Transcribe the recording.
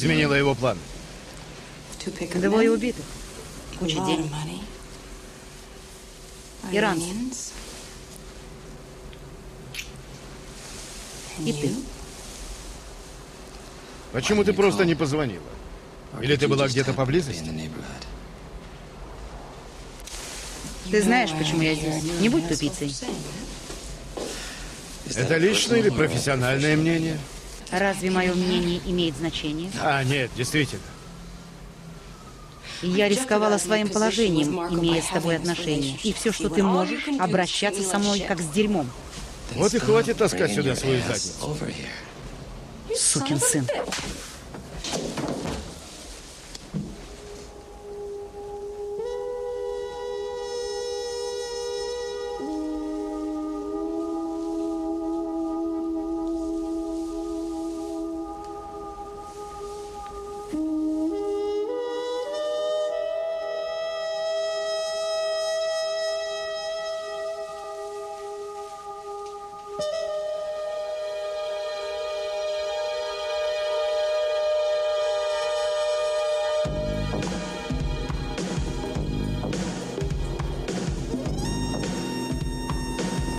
изменила его планы? Двое убитых. Куча денег. Иранцы. И ты. Почему ты просто не позвонила? Или ты была где-то поблизости? Ты знаешь, почему я здесь? Не будь тупицей. Это личное или профессиональное мнение? Разве мое мнение имеет значение? А, нет, действительно. Я рисковала своим положением, имея с тобой отношения. И все, что ты можешь, обращаться со мной как с дерьмом. Вот и хватит таскать сюда свою задницу. Сукин сын.